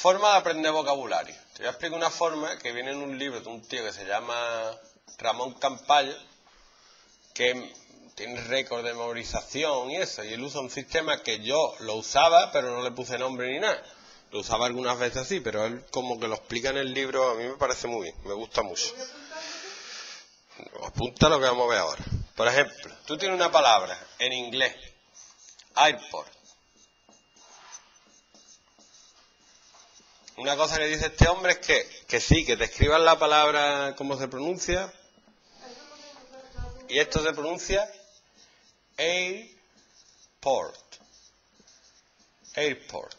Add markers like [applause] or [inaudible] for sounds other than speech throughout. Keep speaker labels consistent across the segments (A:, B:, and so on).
A: Forma de aprender vocabulario. Te voy a explicar una forma que viene en un libro de un tío que se llama Ramón Campayo, que tiene récord de memorización y eso, y él usa un sistema que yo lo usaba, pero no le puse nombre ni nada. Lo usaba algunas veces así, pero él como que lo explica en el libro, a mí me parece muy bien, me gusta mucho. Apunta lo que vamos a ver ahora. Por ejemplo, tú tienes una palabra en inglés, airport. Una cosa que dice este hombre es que, que sí, que te escriban la palabra como se pronuncia, y esto se pronuncia airport. Airport.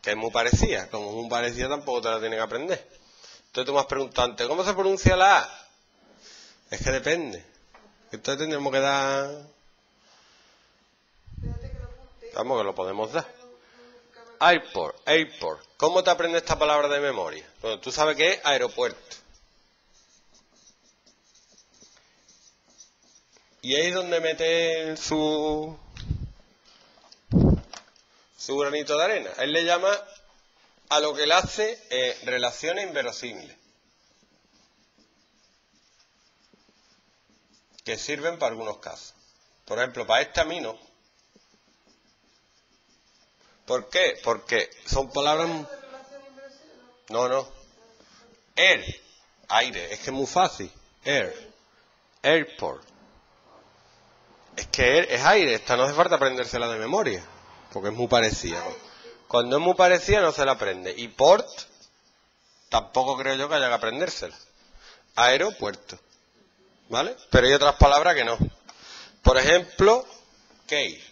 A: Que es muy parecida. Como es muy parecida tampoco te la tienes que aprender. Entonces tú me has preguntado antes, ¿cómo se pronuncia la A? Es que depende. Entonces tendremos que dar... Vamos, que lo podemos dar. Airport, airport. ¿Cómo te aprendes esta palabra de memoria? Bueno, tú sabes que es aeropuerto. Y ahí es donde mete su, su granito de arena. Él le llama a lo que él hace eh, relaciones inverosímiles. Que sirven para algunos casos. Por ejemplo, para este a mí no. ¿Por qué? Porque son palabras... No, no. Air, aire, es que es muy fácil. Air, airport. Es que air es aire, esta no hace falta aprendérsela de memoria, porque es muy parecida. Cuando es muy parecida no se la aprende. Y port, tampoco creo yo que haya que aprendérsela. Aeropuerto. ¿Vale? Pero hay otras palabras que no. Por ejemplo, cave.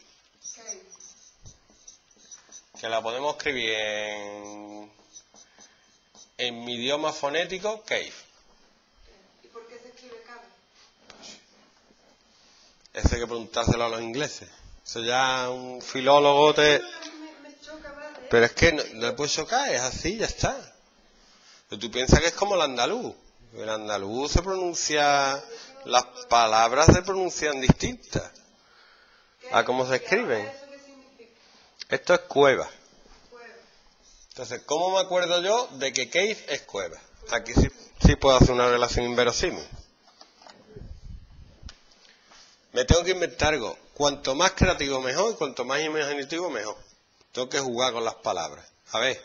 A: Que la podemos escribir en, en mi idioma fonético, cave.
B: ¿Y por qué se escribe cable?
A: Eso hay que preguntárselo a los ingleses. Eso ya un filólogo te...
B: Me, me choca.
A: Pero es que no, no le puedes chocar, es así, ya está. Pero tú piensas que es como el andaluz. El andaluz se pronuncia, las palabras se pronuncian distintas a cómo se escriben. Esto es cueva. Entonces, ¿cómo me acuerdo yo de que cave es cueva? Aquí sí, sí puedo hacer una relación inverosímil. Me tengo que inventar algo. Cuanto más creativo mejor y cuanto más imaginativo mejor. Tengo que jugar con las palabras. A ver,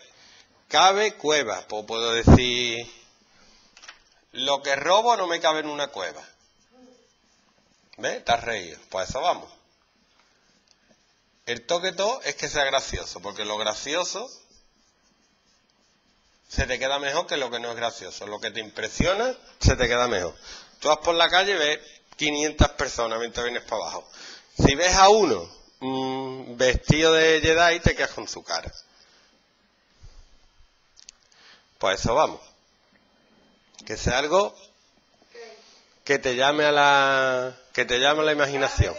A: cabe cueva. Pues puedo decir, lo que robo no me cabe en una cueva. ¿Ves? Has reído. Pues eso vamos. El toque todo es que sea gracioso, porque lo gracioso se te queda mejor que lo que no es gracioso. Lo que te impresiona se te queda mejor. Tú vas por la calle y ves 500 personas mientras vienes para abajo. Si ves a uno mm, vestido de Jedi, te quedas con su cara. Pues eso vamos. Que sea algo que te llame a la que te llame a la imaginación.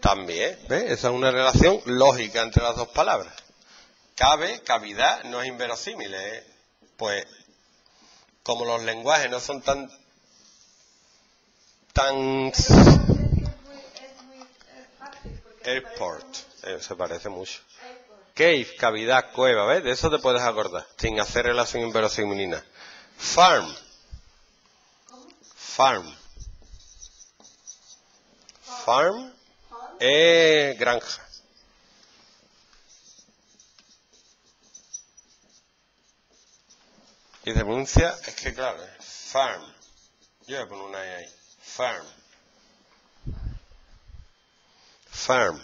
B: También,
A: ¿ves? Esa es una relación lógica entre las dos palabras. Cabe, cavidad, no es inverosímil, ¿eh? Pues, como los lenguajes no son tan... tan...
B: es
A: airport, eh, se parece mucho. Cave, cavidad, cueva, ¿ves? De eso te puedes acordar, sin hacer relación inverosímil. Farm, farm. Farm Es granja. Y se pronuncia, es que claro, farm. Yo voy a poner una E ahí. Farm. Farm.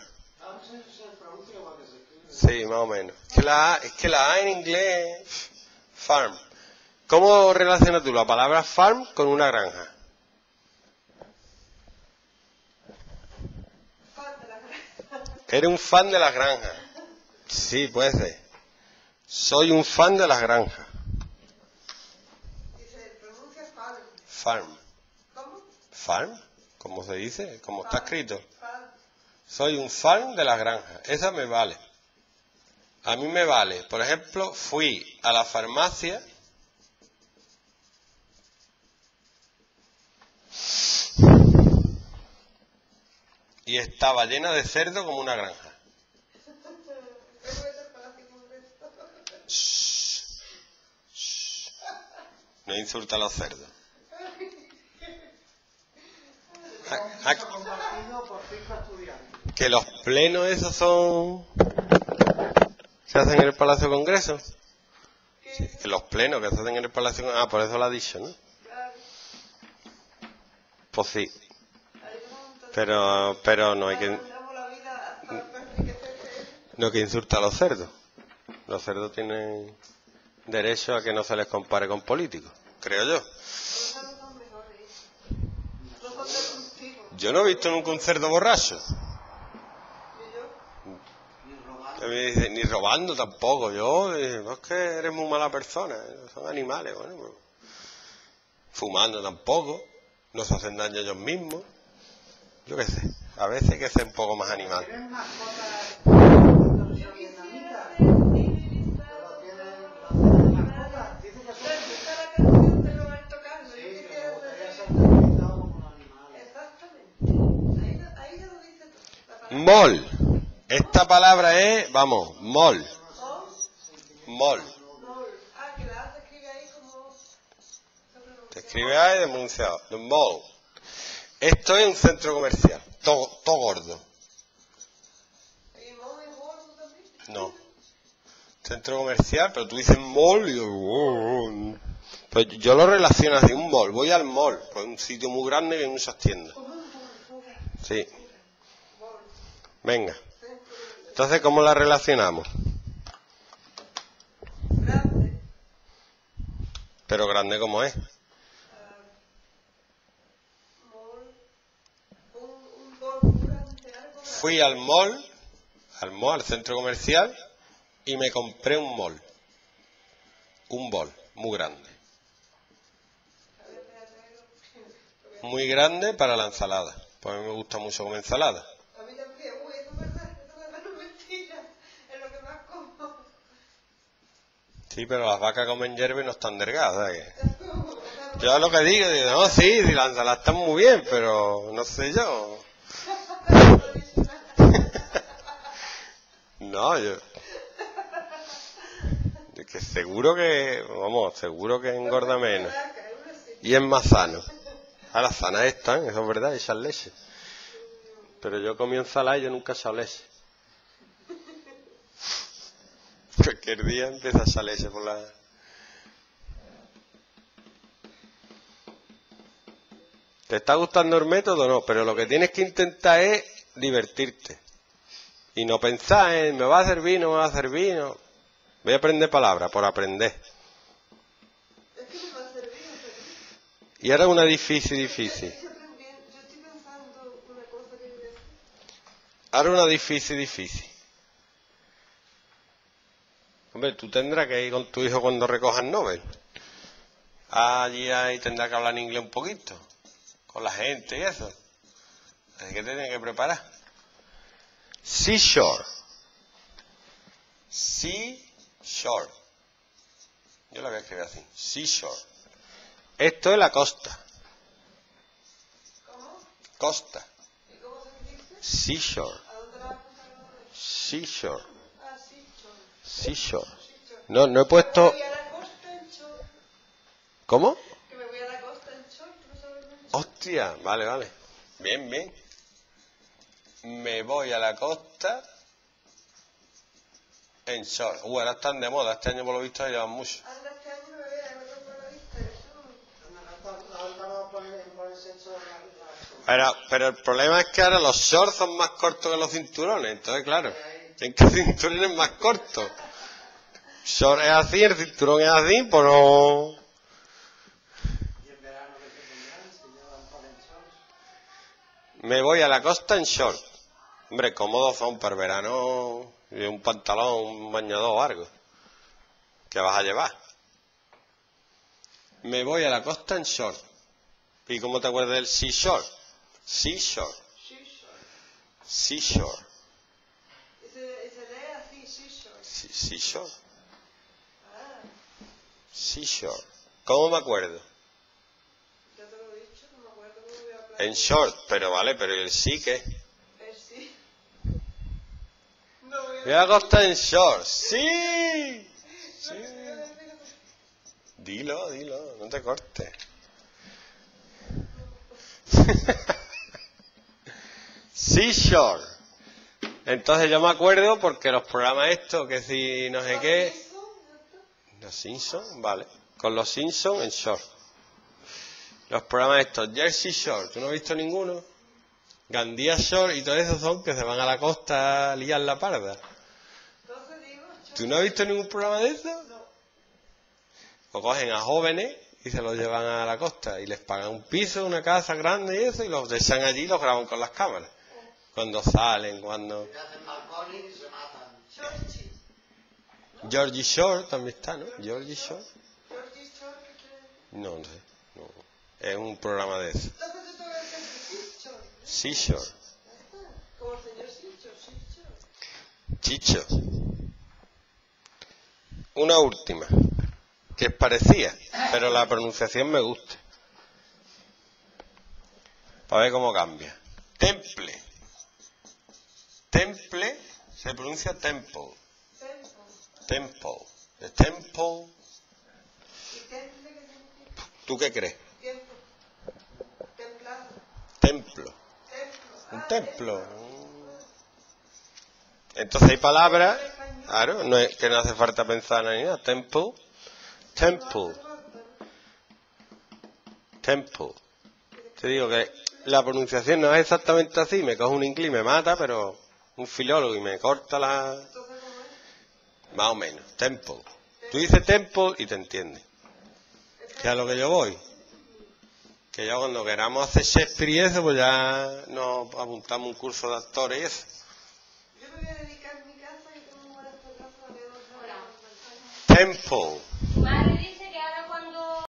A: Sí, más o menos. Es que la es que la A en inglés, farm. ¿Cómo relacionas tú la palabra farm con una granja?
B: Fan de la granja.
A: Eres un fan de las granjas. Sí, puede ser. Soy un fan de las granjas.
B: Se pronuncia farm.
A: Farm.
B: ¿Cómo?
A: ¿Farm? ¿Cómo se dice? ¿Cómo está escrito?
B: Farm.
A: Soy un fan de las granjas. Esa me vale. A mí me vale. Por ejemplo, fui a la farmacia y estaba llena de cerdo como una granja.
B: Shh, shh,
A: no insulta a los cerdos.
C: Ah, ah.
A: Que los plenos esos son... Se hacen en el Palacio de Congreso. Que los plenos que se hacen en el Palacio... Ah, por eso lo ha dicho, ¿no? Pues sí, pero, pero no hay que... No que insultar a los cerdos. Los cerdos tienen derecho a que no se les compare con políticos, creo yo. Yo no he visto nunca un cerdo borracho.
C: Ni robando.
A: Tampoco. Yo, eh, es que eres muy mala persona. eh, Son animales, bueno. pues. Fumando tampoco. No se hacen daño ellos mismos. Yo qué sé. A veces hay que ser un poco más animal.
B: De
A: Mol. Esta palabra es, vamos, mol.
B: mol,
A: Mol.
B: mol.
A: Te escribe ahí. The mall. Esto es un centro comercial. Todo, gordo. No. Centro comercial, pero tú dices mall y yo, oh, oh. Pues yo lo relaciono así, un mall. Voy al mall, pues un sitio muy grande que hay muchas tiendas. Sí. Venga. Entonces, ¿cómo la relacionamos?
B: Grande.
A: Pero grande como es.
B: Mol. Un, un bol grande, algo grande.
A: Fui al mall, al mall, al centro comercial, y me compré un mall. Un bol, muy grande. Muy grande para la ensalada. Pues a mí me gusta mucho comer ensalada. Sí, pero las vacas comen hierba y no están delgadas.
B: sea,
A: Yo lo que digo, digo, no, sí, la ensalada está muy bien, pero no sé yo. No, que seguro que, vamos, seguro que engorda menos. Y es más sano. Ahora sanas están, eso es verdad, echan leche. Pero yo comí ensalada y yo nunca he leche. Cualquier día empieza a echar leche por la... ¿Te está gustando el método? No, pero lo que tienes que intentar es divertirte. Y no pensar en, me va a servir, no me va a servir, no. Voy a aprender palabras, por aprender.
B: Es que me va a servir,
A: Y ahora una difícil, difícil. Ahora una difícil, difícil. Hombre, tú tendrás que ir con tu hijo cuando recojas Nobel. Allí ahí tendrás que hablar en inglés un poquito. Con la gente y eso. Así que te tienes que preparar. Seashore. Seashore. Yo lo voy a escribir así. Seashore. Esto es la costa.
B: ¿Cómo?
A: Costa.
B: ¿Y cómo se dice?
A: Seashore.
B: ¿A dónde la?
A: Seashore.
B: Ah.
A: Seashore.
B: Chon.
A: No, no he puesto...
B: la.
A: ¿Cómo?
B: Que me voy a la costa en chon, ¿tú no sabes mucho?
A: Hostia, vale, vale. Bien, bien. Me voy a la costa en short. Ahora están de moda. Este año por lo visto llevan mucho.
B: Anda este año me voy a me tengo la vista, eso.
C: Ahorita no ponen ponen sexo la- la-
A: Pero, pero el problema es que ahora los shorts son más cortos que los cinturones. Entonces, claro, en que [laughs] cinturón es más corto. Short es así, el cinturón es así, pues no... Me voy a la costa en short. Hombre, cómodos son para el verano. Y un pantalón, un bañador o algo. ¿Qué vas a llevar? Me voy a la costa en short. ¿Y cómo te acuerdas del seashore? Seashore. Seashore. Seashore. Seashore. ¿Cómo me acuerdo?
B: ya te lo he dicho, no me acuerdo cómo voy a.
A: En short, pero vale, pero ¿y el sí qué?
B: Eh, sí.
A: Costa en short. ¡Sí! Sí. Dilo, dilo, no te cortes. [laughs] Seashore. Entonces yo me acuerdo porque los programas estos, que si no sé qué... Los Simpsons, vale. Con los Simpsons en Shore. Los programas estos, Jersey Shore, ¿tú no has visto ninguno? Gandía Shore y todos esos son que se van a la costa a liar la parda. ¿Tú no has visto ningún programa de eso?
B: no.
A: O cogen a jóvenes y se los llevan a la costa y les pagan un piso, una casa grande y eso y los dejan allí y los graban con las cámaras. Cuando salen, cuando...
C: Se hacen balcones y se matan.
B: Georgie.
A: Georgie Shore también está, ¿no? Georgie Shore. No, no sé. no. Es un programa de eso. Seashore.
B: Chicho.
A: Una última, que es parecida, pero la pronunciación me gusta. Para ver cómo cambia. Temple. Temple se pronuncia temple. Temple. De temple. ¿Tú qué crees? Templo. Un templo. Entonces hay palabras, claro, no es, que no hace falta pensar en nada. Temple. Temple. Temple. Te digo que la pronunciación no es exactamente así, me coge un inglés y me mata, pero un filólogo y me corta la... Más o menos. Temple. Tú dices temple y te entiende. Que a lo que yo voy. Que ya cuando queramos hacer Shakespeare y eso, pues ya nos apuntamos un curso de actores y eso.
B: Yo me voy a dedicar en mi casa y tengo un buen casa de dos horas.
A: Temple.
D: Tu madre dice